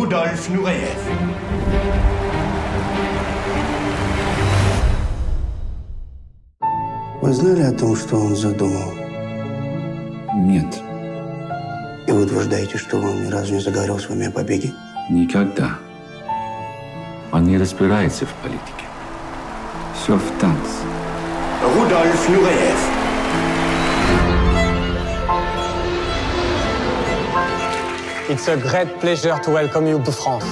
Rudolf Nureyev. Вы знали о том, что он задумал? Нет, И вы утверждаете, что он ни разу не заговорил с вами о побеге? никогда. Он не разбирается в политике. Все в танце. Rudolf Nureyev. It's a great pleasure to welcome you to France.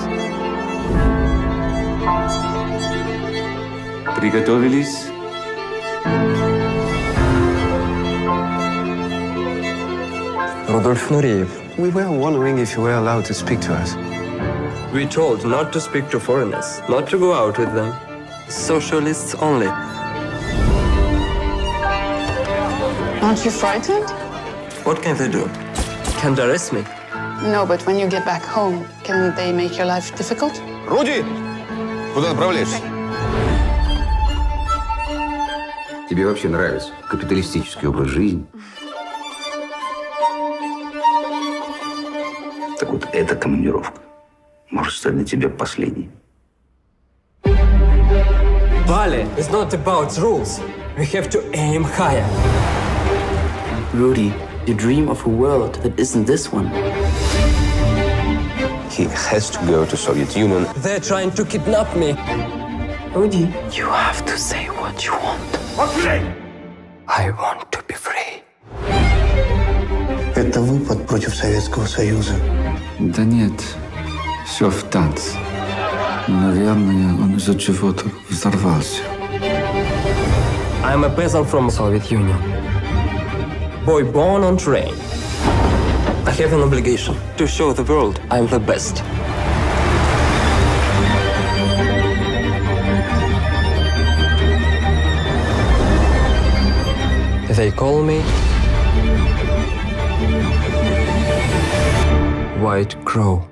Приготовились? Rudolf Nureyev. We were wondering if you were allowed to speak to us. We told not to speak to foreigners, not to go out with them. Socialists only. Aren't you frightened? What can they do? Can't arrest me. No, but when you get back home, can they make your life difficult? Руди! Куда направляешься? Тебе вообще нравится капиталистический образ жизни? Так вот, эта командировка может стать для тебя последней. Bali is not about rules. We have to aim higher. Rudy, you dream of a world that isn't this one. He has to go to Soviet Union. They're trying to kidnap me. Rudy, you have to say what you want. I want to be free. Это выпад против Советского Союза. Да нет, все в танце. Наверное, он из-за чего-то взорвался. I'm a peasant from Soviet Union. Boy born on train. I have an obligation to show the world I'm the best. They call me White Crow.